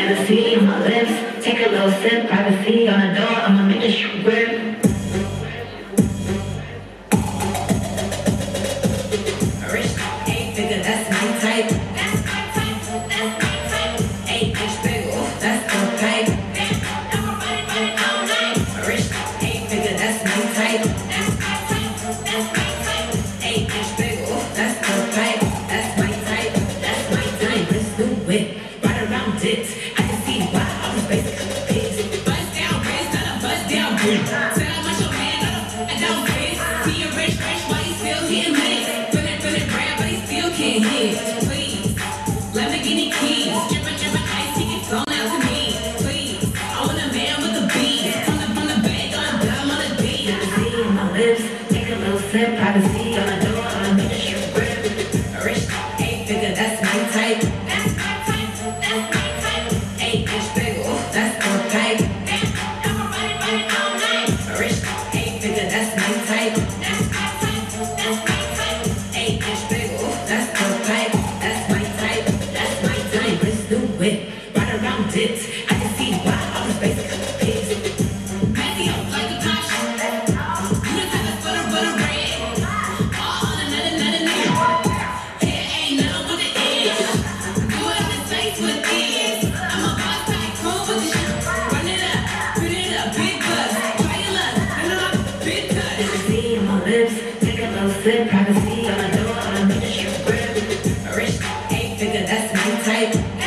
Hennessy on my lips. Take a little sip, privacy on the door. I'ma make this shit grip. Ice, out to me. Please, I want a man with the beat. From the, from the on beat. My lips, take a little sip. Privacy on the door, around it. I can see why all the basic pigs. Crazy on like a pop shit. Good as a butter, butter bread. All the another, another, another. There ain't nothing but the end. Do it in face with this. I'm a boss tycoon with the shit. Run it up, put it up, big buzz. Try your luck, and I'm big cut. I can see my lips, take a little sip, privacy on my door, on a minute, you're Rich, eight figure, that's my type.